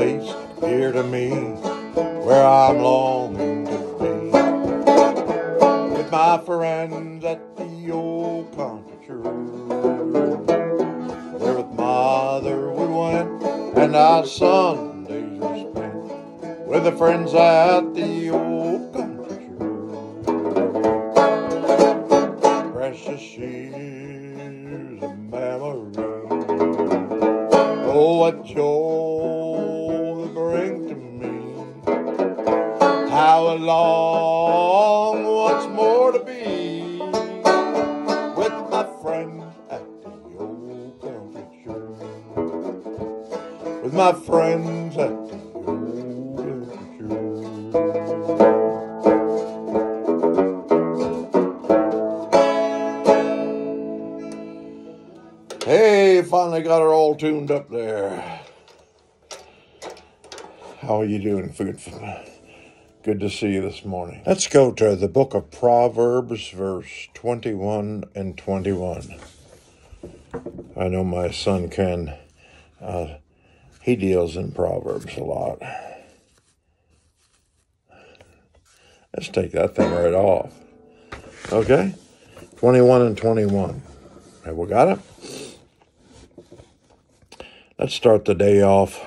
place dear to me where I'm longing to be. With my friends at the old country church where with mother we went and our Sundays were spent with the friends at the old country church. Precious years of memory. Oh, what joy long once more to be with my friend at the old country church. With my friends at the old country church. Hey, finally got her all tuned up there. How are you doing? For good, good to see you this morning. Let's go to the book of Proverbs, verse 21 and 21. I know my son Ken, uh, he deals in Proverbs a lot. Let's take that thing right off. Okay? 21 and 21. Have we got it? Let's start the day off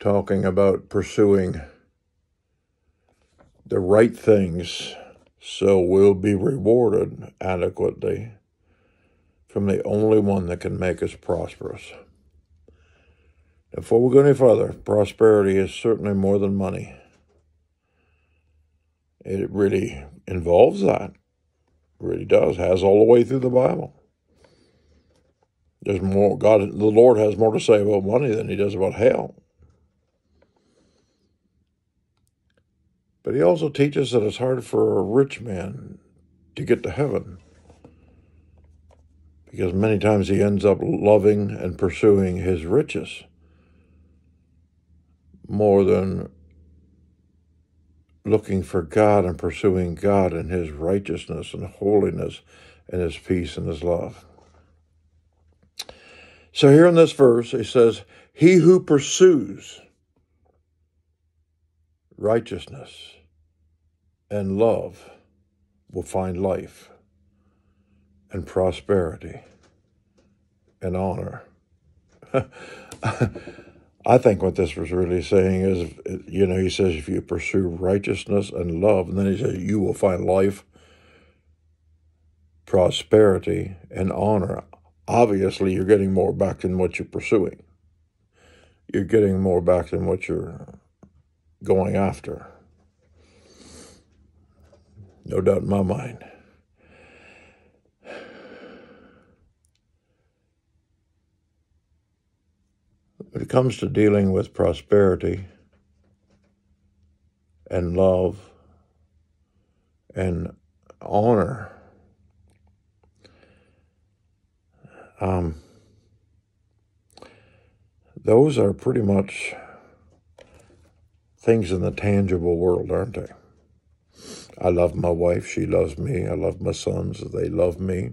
talking about pursuing the right things so we'll be rewarded adequately from the only one that can make us prosperous. Before we go any further, prosperity is certainly more than money. It really involves that. It really does. Has all the way through the Bible. There's more God the Lord has more to say about money than he does about hell. But he also teaches that it's hard for a rich man to get to heaven. Because many times he ends up loving and pursuing his riches more than looking for God and pursuing God and his righteousness and holiness and his peace and his love. So here in this verse, it says, He who pursues righteousness and love will find life and prosperity and honor. I think what this was really saying is, you know, he says, if you pursue righteousness and love, and then he says, you will find life, prosperity, and honor obviously you're getting more back than what you're pursuing. You're getting more back than what you're going after. No doubt in my mind. When it comes to dealing with prosperity and love and honor, Um, those are pretty much things in the tangible world, aren't they? I love my wife. She loves me. I love my sons. They love me.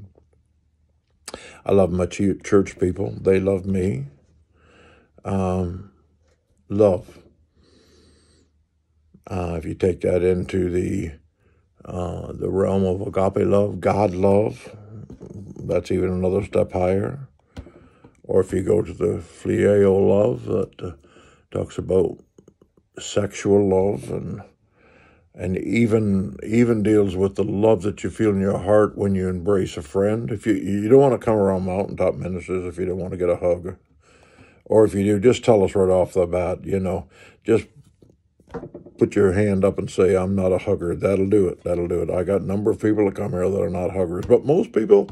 I love my church people. They love me. Um, love. Uh, if you take that into the uh, the realm of agape love, God love, that's even another step higher. Or if you go to the phileo love that uh, talks about sexual love and and even even deals with the love that you feel in your heart when you embrace a friend. If you you don't want to come around Mountaintop Ministries if you don't want to get a hug, or if you do, just tell us right off the bat. You know, just put your hand up and say I'm not a hugger. That'll do it. That'll do it. I got a number of people that come here that are not huggers, but most people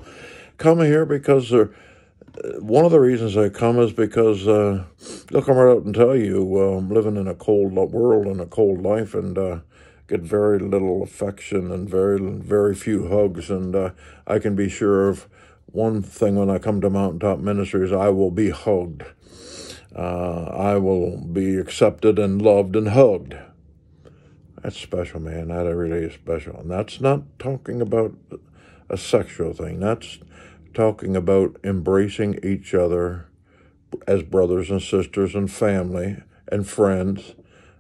come here because they're. One of the reasons I come is because uh, they'll come right out and tell you uh, I'm living in a cold world and a cold life and uh, get very little affection and very very few hugs and uh, I can be sure of one thing when I come to Mountaintop Ministries I will be hugged. Uh, I will be accepted and loved and hugged. That's special, man. That really is special. And that's not talking about a sexual thing. That's talking about embracing each other as brothers and sisters and family and friends.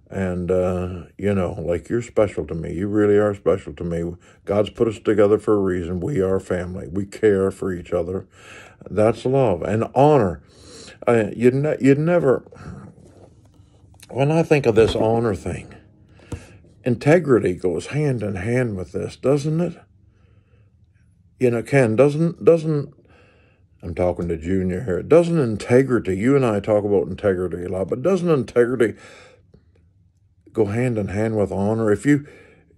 And, uh, you know, like you're special to me. You really are special to me. God's put us together for a reason. We are family. We care for each other. That's love and honor. Uh, you'd, ne- you'd never, when I think of this honor thing, integrity goes hand in hand with this, doesn't it? You know, Ken, doesn't, doesn't, I'm talking to Junior here, doesn't integrity, you and I talk about integrity a lot, but doesn't integrity go hand in hand with honor? If you,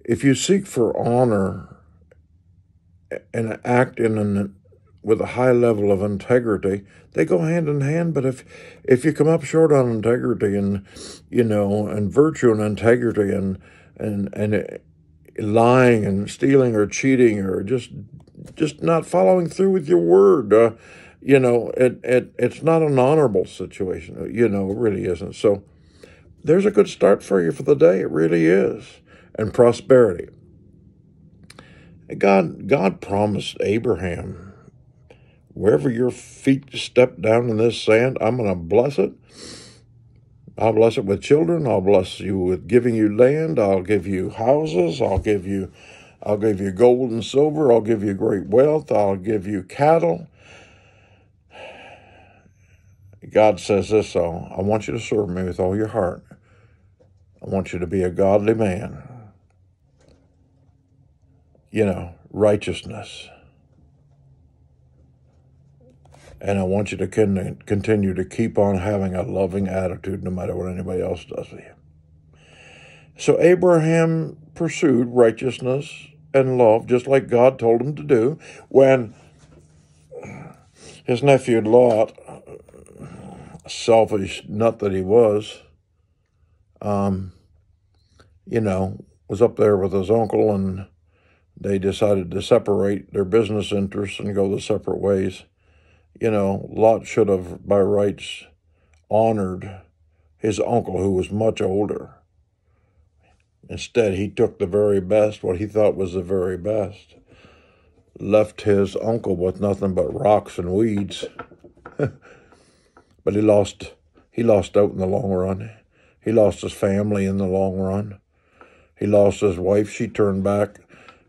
if you seek for honor and act in an with a high level of integrity, they go hand in hand. But if if you come up short on integrity and you know and virtue and integrity and and and lying and stealing or cheating or just just not following through with your word, uh, you know, it, it it's not an honorable situation. You know, it really isn't. So there's a good start for you for the day. It really is, and prosperity. God God promised Abraham wherever your feet step down in this sand, I'm going to bless it. I'll bless it with children. I'll bless you with giving you land. I'll give you houses. I'll give you, I'll give you gold and silver. I'll give you great wealth. I'll give you cattle. God says this, so I want you to serve me with all your heart. I want you to be a godly man. You know, righteousness. And I want you to continue to keep on having a loving attitude no matter what anybody else does with you. So Abraham pursued righteousness and love just like God told him to do when his nephew Lot, selfish nut that he was, um, you know, was up there with his uncle and they decided to separate their business interests and go the separate ways you know, Lot should have, by rights, honored his uncle, who was much older. Instead, he took the very best, what he thought was the very best, left his uncle with nothing but rocks and weeds. but he lost, he lost out in the long run. He lost his family in the long run. He lost his wife. She turned back.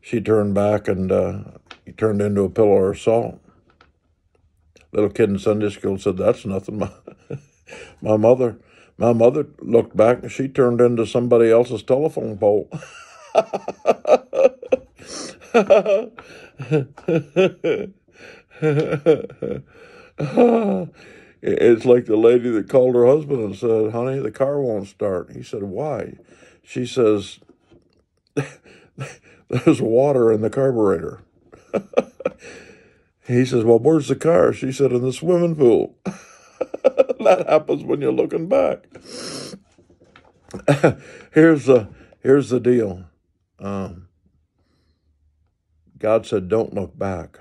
She turned back and uh, he turned into a pillar of salt little kid in Sunday school said, "That's nothing." My, my mother, my mother looked back and she turned into somebody else's telephone pole. it's like the lady that called her husband and said, "Honey, the car won't start." He said, "Why?" She says, "There's water in the carburetor." He says, Well, where's the car? She said, In the swimming pool. that happens when you're looking back. here's the here's the deal. Um, God said, "Don't look back.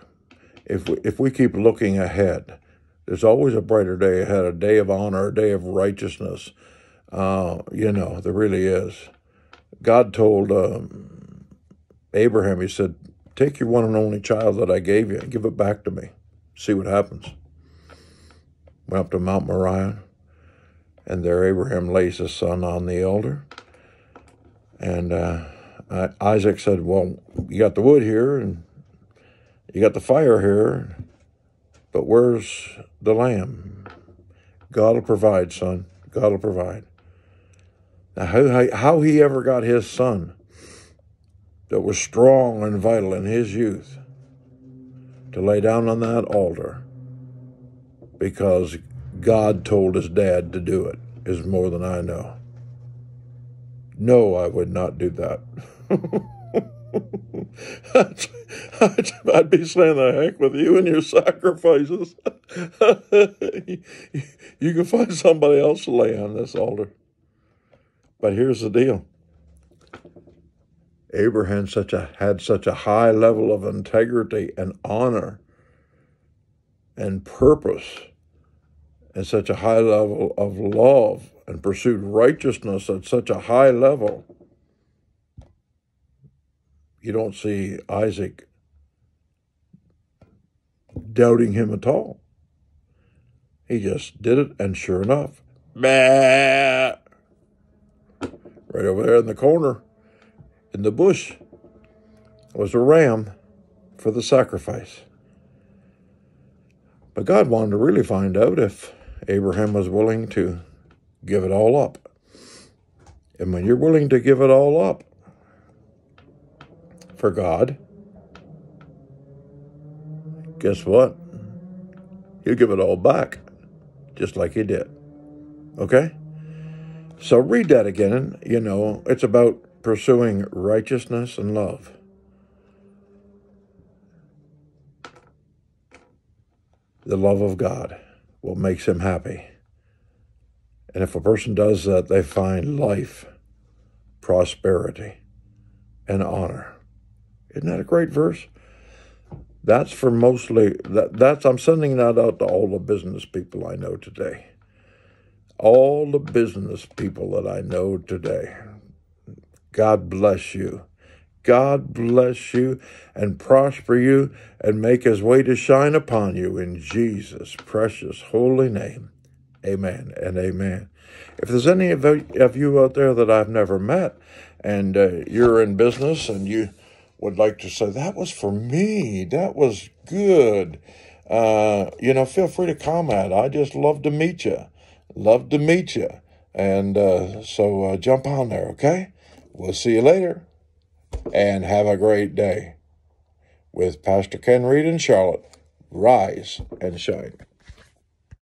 If we, if we keep looking ahead, there's always a brighter day ahead, a day of honor, a day of righteousness. Uh, you know, there really is. God told um, Abraham, He said, Take your one and only child that I gave you and give it back to me. See what happens. Went up to Mount Moriah, and there Abraham lays his son on the altar. And uh, Isaac said, Well, you got the wood here, and you got the fire here, but where's the lamb? God will provide, son. God will provide. Now, how, how he ever got his son that was strong and vital in his youth to lay down on that altar because God told his dad to do it is more than I know. No, I would not do that. I'd be saying the heck with you and your sacrifices. you can find somebody else to lay on this altar. But here's the deal Abraham such a, had such a high level of integrity and honor and purpose and such a high level of love and pursued righteousness at such a high level. You don't see Isaac doubting him at all. He just did it, and sure enough, bah, right over there in the corner, in the bush, was a ram for the sacrifice. But God wanted to really find out if Abraham was willing to give it all up. And when you're willing to give it all up for God, guess what? He'll give it all back, just like he did. Okay? So read that again. And you know, it's about pursuing righteousness and love. The love of God what makes him happy. And if a person does that, they find life, prosperity, and honor. Isn't that a great verse? That's for mostly that that's I'm sending that out to all the business people I know today. All the business people that I know today. God bless you. God bless you and prosper you and make his way to shine upon you in Jesus' precious holy name. Amen and amen. If there's any of you out there that I've never met and uh, you're in business and you would like to say, that was for me, that was good, uh, you know, feel free to comment. I just love to meet you. Love to meet you. And uh, so uh, jump on there, okay? We'll see you later and have a great day with Pastor Ken Reid and Charlotte. Rise and shine.